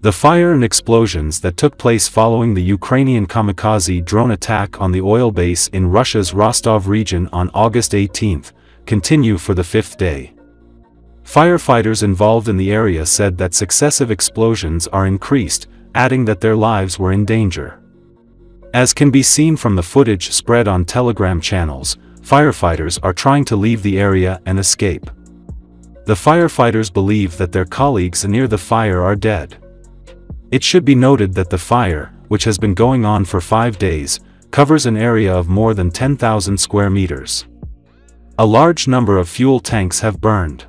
The fire and explosions that took place following the Ukrainian kamikaze drone attack on the oil base in Russia's Rostov region on August 18 continue for the fifth day. Firefighters involved in the area said that successive explosions are increased, adding that their lives were in danger. As can be seen from the footage spread on Telegram channels, firefighters are trying to leave the area and escape. The firefighters believe that their colleagues near the fire are dead. It should be noted that the fire, which has been going on for five days, covers an area of more than 10,000 square meters. A large number of fuel tanks have burned.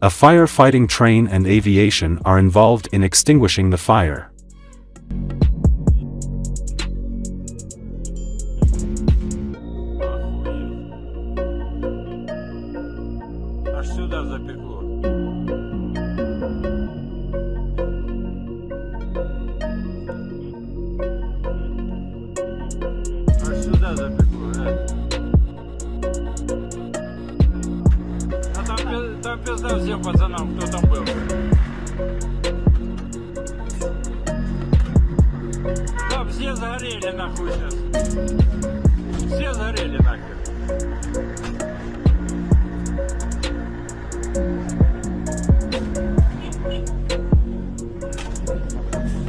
A firefighting train and aviation are involved in extinguishing the fire. Там пизда всем пацанам, кто там был. Там все сгорели нахуй сейчас. Все сгорели нахер.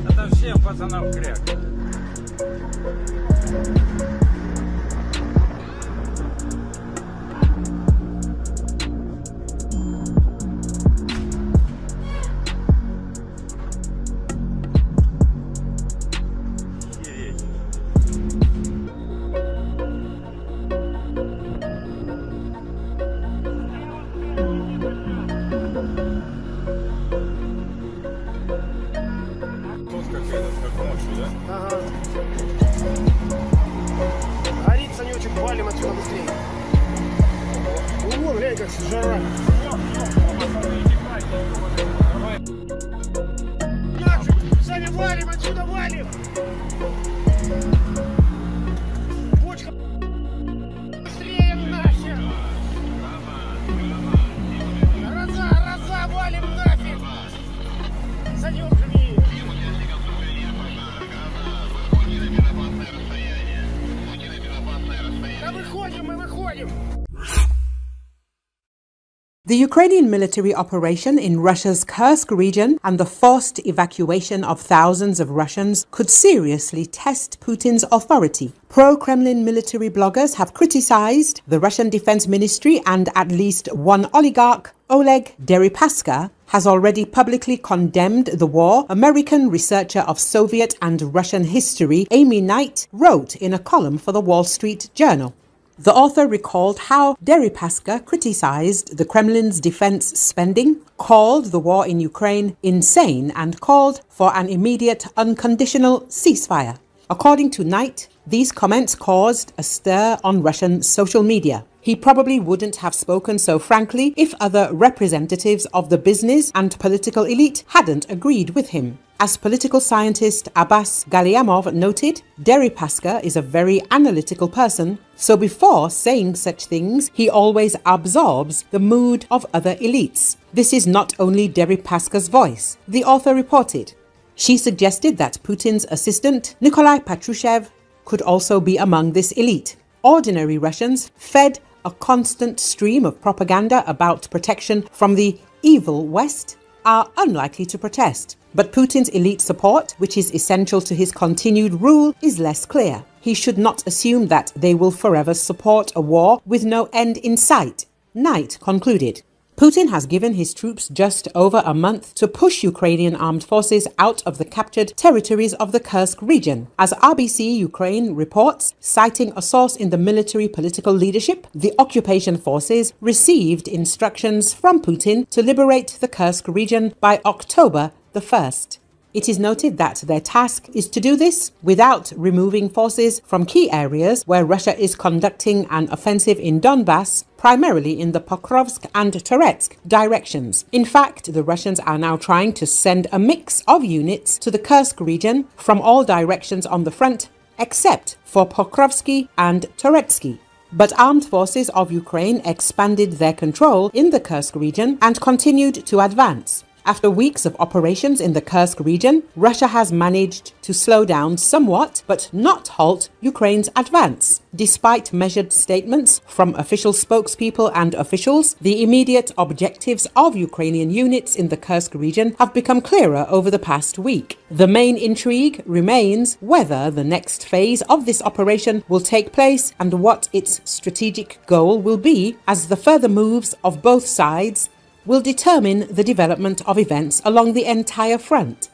Это всем пацанам кряк. короче, жара. Сами валим, отсюда валим! Бочка! Быстрее нахер! Роза, роза, валим нафиг! За него клюни! Да выходим, мы выходим! The Ukrainian military operation in Russia's Kursk region and the forced evacuation of thousands of Russians could seriously test Putin's authority. Pro Kremlin military bloggers have criticized the Russian Defense Ministry, and at least one oligarch, Oleg Deripaska, has already publicly condemned the war. American researcher of Soviet and Russian history, Amy Knight, wrote in a column for the Wall Street Journal. The author recalled how Deripaska criticized the Kremlin's defense spending, called the war in Ukraine insane, and called for an immediate unconditional ceasefire. According to Knight, these comments caused a stir on Russian social media. He probably wouldn't have spoken so frankly if other representatives of the business and political elite hadn't agreed with him. As political scientist Abbas Galiamov noted, Deripaska is a very analytical person, so before saying such things, he always absorbs the mood of other elites. This is not only Deripaska's voice, the author reported. She suggested that Putin's assistant, Nikolai Patrushev, could also be among this elite. Ordinary Russians, fed a constant stream of propaganda about protection from the evil West, are unlikely to protest. But Putin's elite support, which is essential to his continued rule, is less clear. He should not assume that they will forever support a war with no end in sight. Knight concluded. Putin has given his troops just over a month to push Ukrainian armed forces out of the captured territories of the Kursk region. As RBC Ukraine reports, citing a source in the military political leadership, the occupation forces received instructions from Putin to liberate the Kursk region by October the 1st. It is noted that their task is to do this without removing forces from key areas where Russia is conducting an offensive in Donbass, primarily in the Pokrovsk and Toretsk directions. In fact, the Russians are now trying to send a mix of units to the Kursk region from all directions on the front, except for Pokrovsky and Toretsky. But armed forces of Ukraine expanded their control in the Kursk region and continued to advance. After weeks of operations in the Kursk region, Russia has managed to slow down somewhat, but not halt Ukraine's advance. Despite measured statements from official spokespeople and officials, the immediate objectives of Ukrainian units in the Kursk region have become clearer over the past week. The main intrigue remains whether the next phase of this operation will take place and what its strategic goal will be as the further moves of both sides will determine the development of events along the entire front.